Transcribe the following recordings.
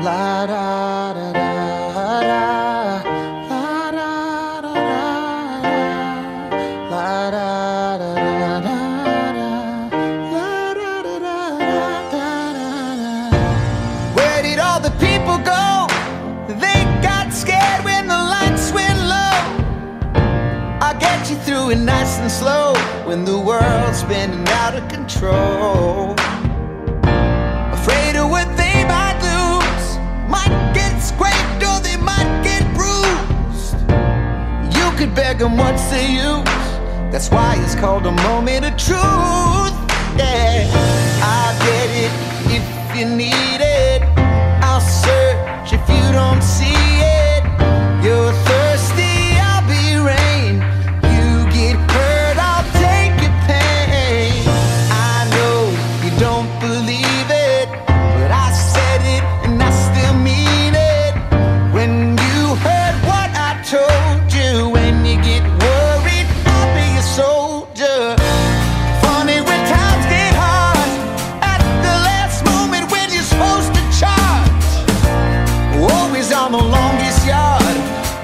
La da da da da. La da da da da. La da da da da. La da da da da da da. Where did all the people go? They got scared when the lights went low. I'll get you through it nice and slow when the world's spinning out of control. You could beg them what's the use? That's why it's called a moment of truth. Yeah, I'll get it if you need it.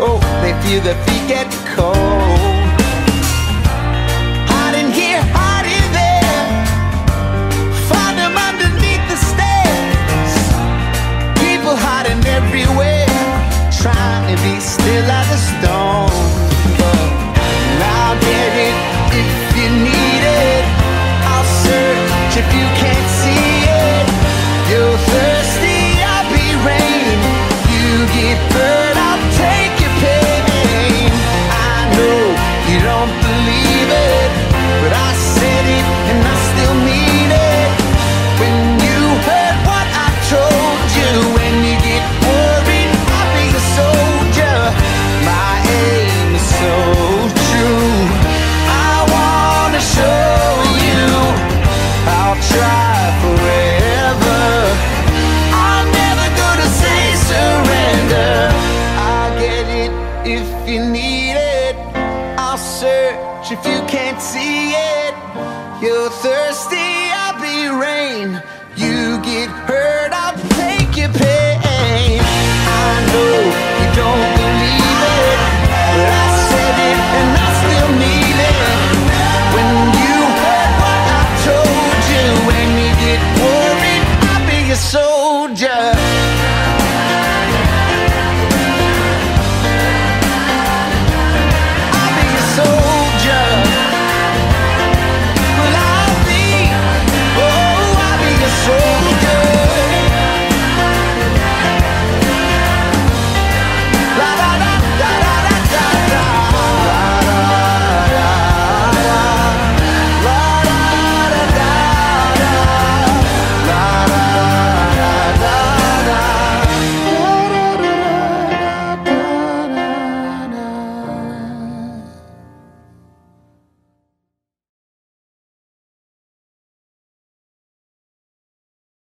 Oh, they feel their feet get cold. Hiding if you can't see it. You're thirsty, I'll be rain. You get hurt, I'll take your pain. I know you don't believe it, but I said it and I still mean it. When you heard what I told you, when you get worried, I'll be a soldier.